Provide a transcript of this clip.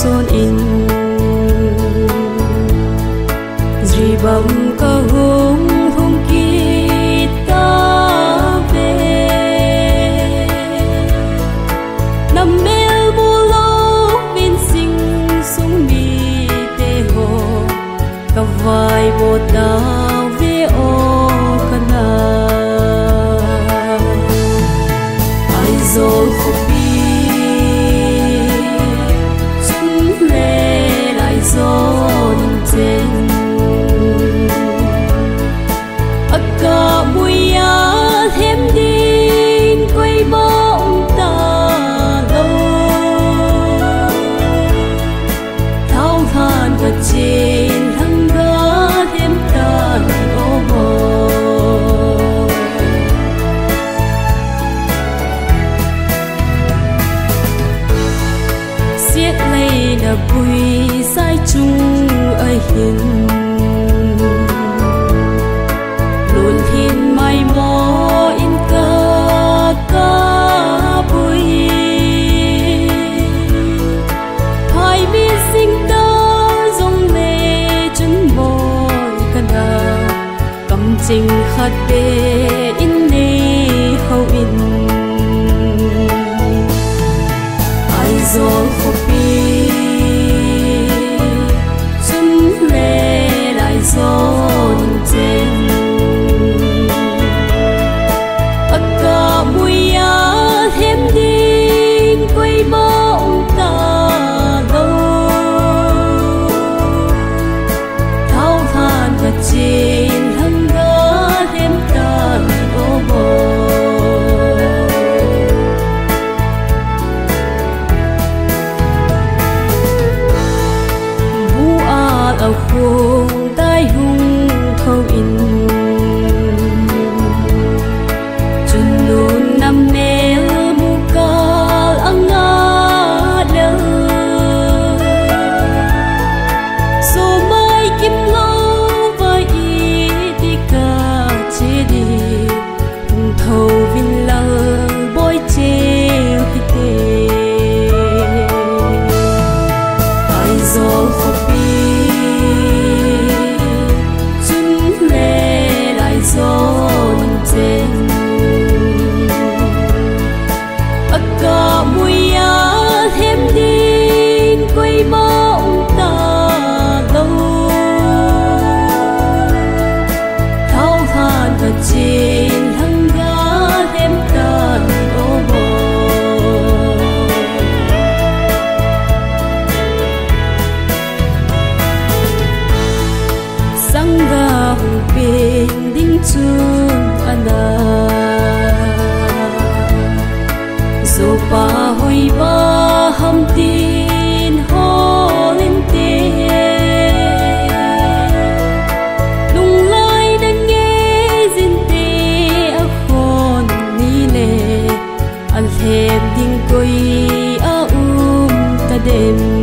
son in. Dri bam ka hum hum ki ta ve nam mel mu lo vin sing sung mi te ho ka vai bo ta ve o kana ai zo khu ta bùi sai chung ai hiền. Luôn thiên mai mô in ca ca bùi hai bi sinh ta dòng mê chân môi ca na cầm trình khát bê in ai hupin ana zo pa hoi ba ham tin ho holin te lung lai đang nghe zin te a khon ni le al hem ding koi a um ta dem